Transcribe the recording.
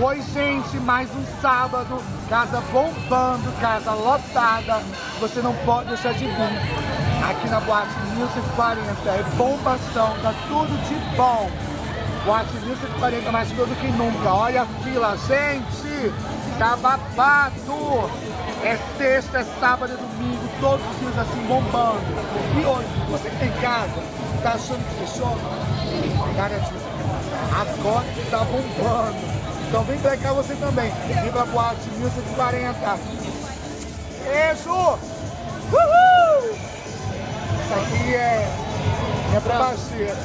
Oi, gente, mais um sábado, casa bombando, casa lotada. Você não pode deixar de vir aqui na Boate 1040. É bombação, tá tudo de bom. Boate 1040 mais tudo que nunca. Olha a fila, gente, tá babado. É sexta, é sábado, é domingo, todos os dias assim bombando. E hoje, você que tem casa, tá achando que fechou? Garantido. Agora tá bombando. Então vem pra cá você também. Vem pra boate 1140. Beijo! Uhul! Isso aqui é minha baixeira.